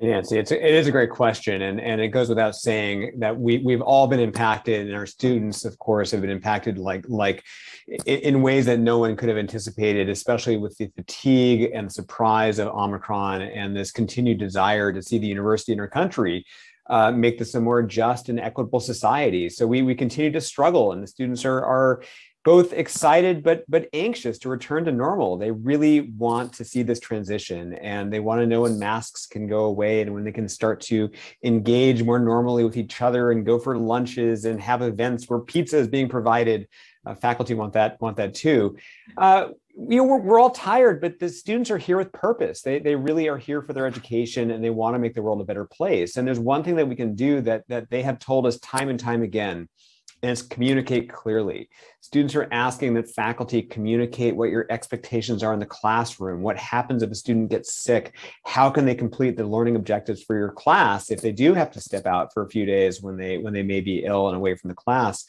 Nancy, it's it is a great question, and and it goes without saying that we we've all been impacted, and our students, of course, have been impacted like like in, in ways that no one could have anticipated, especially with the fatigue and surprise of Omicron and this continued desire to see the university in our country uh, make this a more just and equitable society. So we we continue to struggle, and the students are are both excited but but anxious to return to normal. They really want to see this transition and they want to know when masks can go away and when they can start to engage more normally with each other and go for lunches and have events where pizza is being provided. uh, faculty want that want that too. Uh, you know, we're, we're all tired, but the students are here with purpose. They, they really are here for their education and they want to make the world a better place. And there's one thing that we can do that, that they have told us time and time again and it's communicate clearly. Students are asking that faculty communicate what your expectations are in the classroom. What happens if a student gets sick? How can they complete the learning objectives for your class if they do have to step out for a few days when they when they may be ill and away from the class?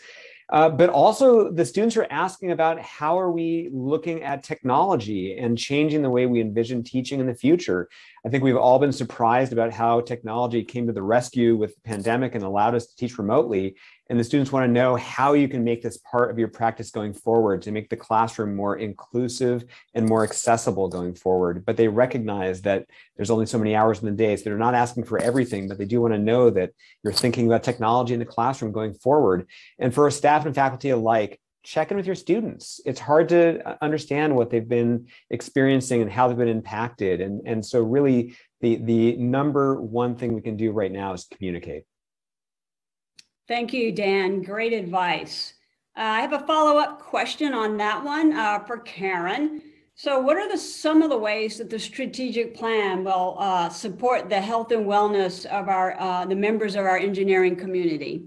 Uh, but also the students are asking about how are we looking at technology and changing the way we envision teaching in the future. I think we've all been surprised about how technology came to the rescue with the pandemic and allowed us to teach remotely. And the students want to know how you can make this part of your practice going forward to make the classroom more inclusive and more accessible going forward. But they recognize that there's only so many hours in the day. So they're not asking for everything, but they do want to know that you're thinking about technology in the classroom going forward. And for staff and faculty alike, check in with your students. It's hard to uh, understand what they've been experiencing and how they've been impacted. And, and so really the, the number one thing we can do right now is communicate. Thank you, Dan. Great advice. Uh, I have a follow-up question on that one uh, for Karen. So what are the some of the ways that the strategic plan will uh, support the health and wellness of our uh, the members of our engineering community?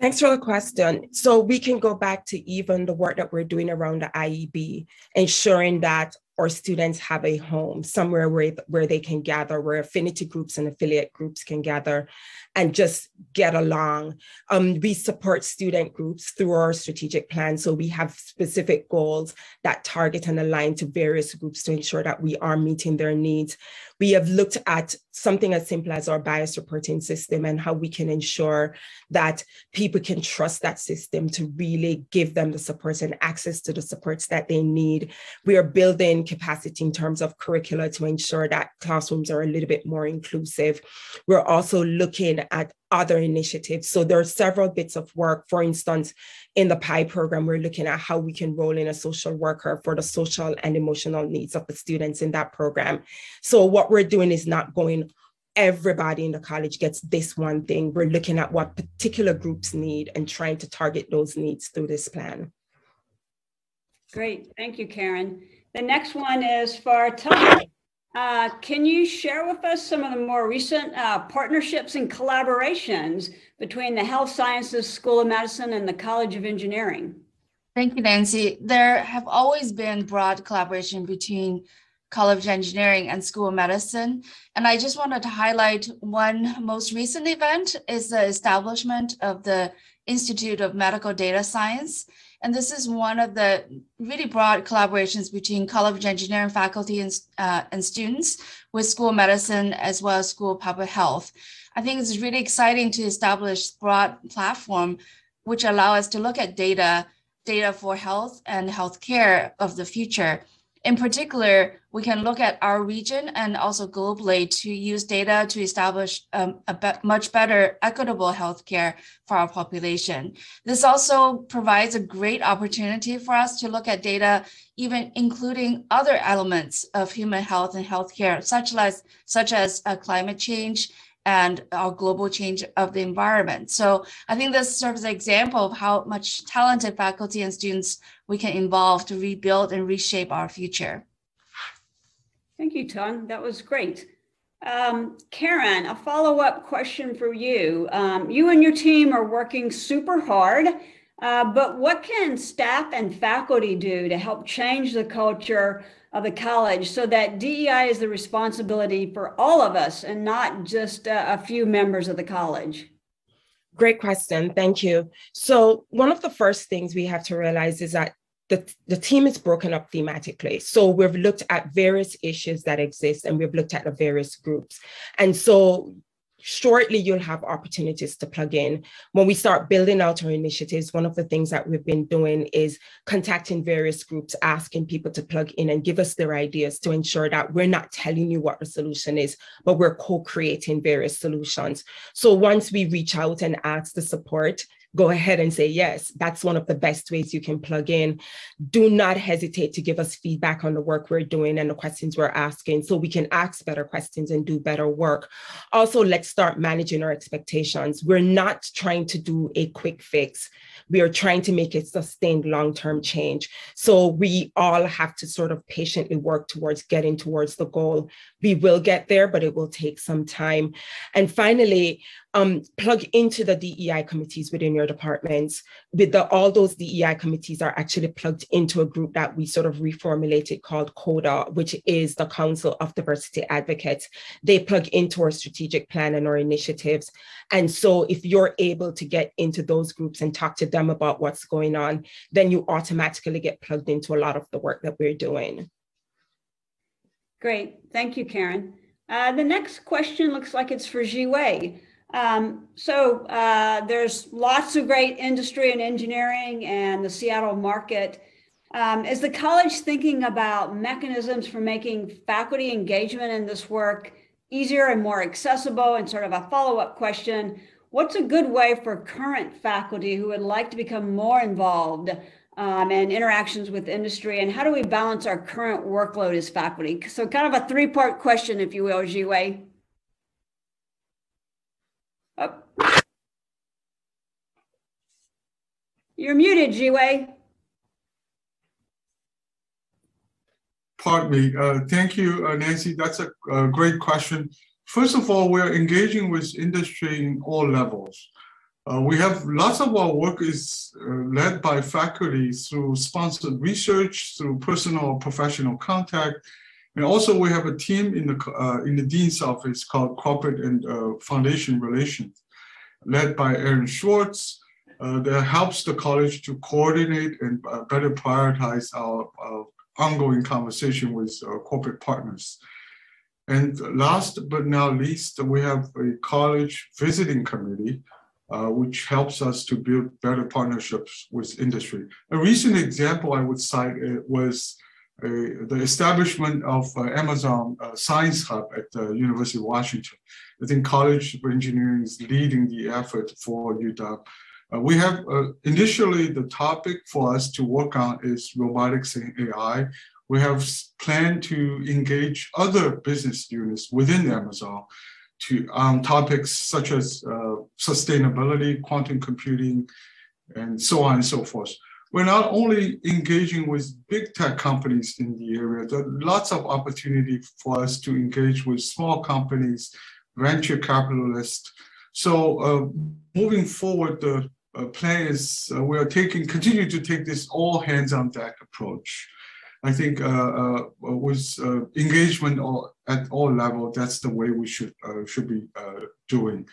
Thanks for the question. So we can go back to even the work that we're doing around the IEB, ensuring that our students have a home, somewhere where, where they can gather, where affinity groups and affiliate groups can gather and just get along. Um, we support student groups through our strategic plan. So we have specific goals that target and align to various groups to ensure that we are meeting their needs. We have looked at something as simple as our bias reporting system and how we can ensure that people can trust that system to really give them the supports and access to the supports that they need. We are building capacity in terms of curricula to ensure that classrooms are a little bit more inclusive. We're also looking at other initiatives. So there are several bits of work. For instance, in the PI program, we're looking at how we can roll in a social worker for the social and emotional needs of the students in that program. So what we're doing is not going everybody in the college gets this one thing. We're looking at what particular groups need and trying to target those needs through this plan. Great, thank you, Karen. The next one is for Tony. Uh, can you share with us some of the more recent uh, partnerships and collaborations between the Health Sciences School of Medicine and the College of Engineering? Thank you, Nancy. There have always been broad collaboration between College of Engineering and School of Medicine. And I just wanted to highlight one most recent event is the establishment of the Institute of Medical Data Science. And this is one of the really broad collaborations between College Engineering faculty and, uh, and students with School Medicine as well as School Public Health. I think it's really exciting to establish broad platform which allow us to look at data, data for health and healthcare of the future in particular, we can look at our region and also globally to use data to establish um, a be much better equitable healthcare for our population. This also provides a great opportunity for us to look at data, even including other elements of human health and healthcare, such as, such as uh, climate change, and our global change of the environment. So I think this serves as an example of how much talented faculty and students we can involve to rebuild and reshape our future. Thank you, Tueng. That was great. Um, Karen, a follow-up question for you. Um, you and your team are working super hard, uh, but what can staff and faculty do to help change the culture of the college so that DEI is the responsibility for all of us and not just a, a few members of the college? Great question. Thank you. So, one of the first things we have to realize is that the, the team is broken up thematically. So we've looked at various issues that exist and we've looked at the various groups. And so shortly you'll have opportunities to plug in. When we start building out our initiatives, one of the things that we've been doing is contacting various groups, asking people to plug in and give us their ideas to ensure that we're not telling you what the solution is, but we're co-creating various solutions. So once we reach out and ask the support, go ahead and say yes. That's one of the best ways you can plug in. Do not hesitate to give us feedback on the work we're doing and the questions we're asking so we can ask better questions and do better work. Also, let's start managing our expectations. We're not trying to do a quick fix. We are trying to make a sustained long term change. So we all have to sort of patiently work towards getting towards the goal. We will get there, but it will take some time. And finally, um, plug into the DEI committees within your departments. With the, all those DEI committees are actually plugged into a group that we sort of reformulated called CODA, which is the Council of Diversity Advocates. They plug into our strategic plan and our initiatives. And so if you're able to get into those groups and talk to them about what's going on, then you automatically get plugged into a lot of the work that we're doing. Great. Thank you, Karen. Uh, the next question looks like it's for Wei. Um, so uh, there's lots of great industry and engineering and the Seattle market. Um, is the college thinking about mechanisms for making faculty engagement in this work easier and more accessible? And sort of a follow up question What's a good way for current faculty who would like to become more involved um, and interactions with industry? And how do we balance our current workload as faculty? So, kind of a three part question, if you will, Jihui. Oh. You're muted, Jihui. Pardon me. Uh, thank you, uh, Nancy. That's a, a, great question. First of all, we're engaging with industry in all levels. Uh, we have lots of our work is uh, led by faculty through sponsored research, through personal or professional contact, and also we have a team in the uh, in the dean's office called Corporate and uh, Foundation Relations, led by Aaron Schwartz. that helps the college to coordinate and better prioritize our ongoing conversation with uh, corporate partners. And last but not least, we have a college visiting committee, uh, which helps us to build better partnerships with industry. A recent example I would cite uh, was uh, the establishment of uh, Amazon uh, Science Hub at the University of Washington. I think College of Engineering is leading the effort for UW uh, we have uh, initially the topic for us to work on is robotics and AI. We have planned to engage other business units within Amazon to um, topics such as uh, sustainability, quantum computing, and so on and so forth. We're not only engaging with big tech companies in the area, there are lots of opportunity for us to engage with small companies, venture capitalists. So uh, moving forward, the uh, plan is uh, we are taking continue to take this all hands on deck approach. I think uh, uh with uh, engagement all, at all levels, that's the way we should should be doing.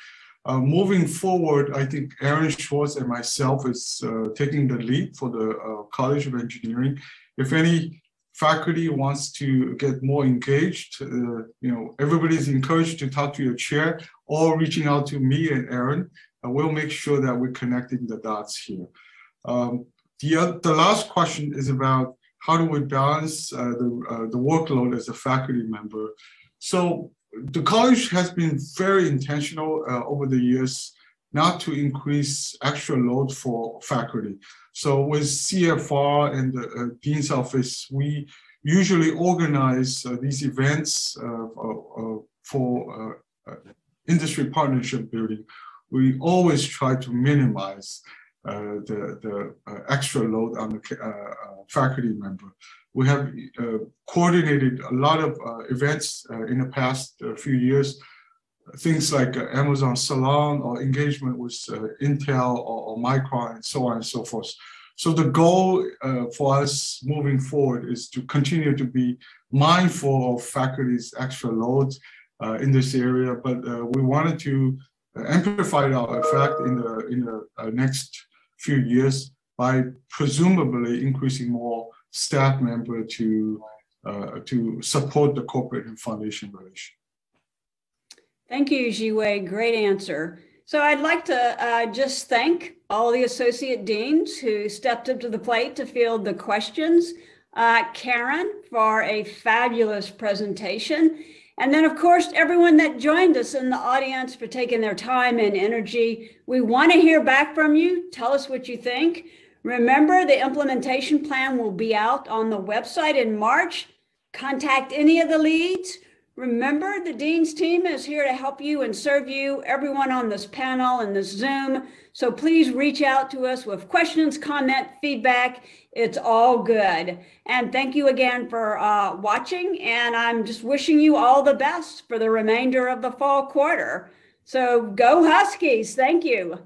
Moving forward, I think Aaron Schwartz and myself is taking the lead for the College of Engineering. If any faculty wants to get more engaged, you know, everybody is encouraged to talk to your chair or reaching out to me and Aaron and we'll make sure that we're connecting the dots here. Um, the, uh, the last question is about how do we balance uh, the, uh, the workload as a faculty member. So the college has been very intentional uh, over the years not to increase extra load for faculty. So with CFR and the uh, Dean's Office, we usually organize uh, these events for industry partnership building we always try to minimize uh, the, the uh, extra load on the uh, uh faculty member. We have uh, coordinated a lot of uh, events uh, in the past uh, few years, things like uh, Amazon Salon or engagement with Intel or, or, Micron and so on and so forth. So the goal for us moving forward is to continue to be mindful of faculty's extra loads in this area, but we wanted to amplified our effect in the in the uh, next few years by presumably increasing more staff member to uh, to support the corporate and foundation relation. Thank you, Jihui. Great answer. So I'd like to uh, just thank all the associate deans who stepped up to the plate to field the questions. Uh, Karen for a fabulous presentation. And then, of course, everyone that joined us in the audience for taking their time and energy. We want to hear back from you. Tell us what you think. Remember, the implementation plan will be out on the website in March. Contact any of the leads. Remember, the Dean's team is here to help you and serve you, everyone on this panel and this Zoom. So please reach out to us with questions, comment, feedback. It's all good. And thank you again for uh, watching. And I'm just wishing you all the best for the remainder of the fall quarter. So go Huskies. Thank you.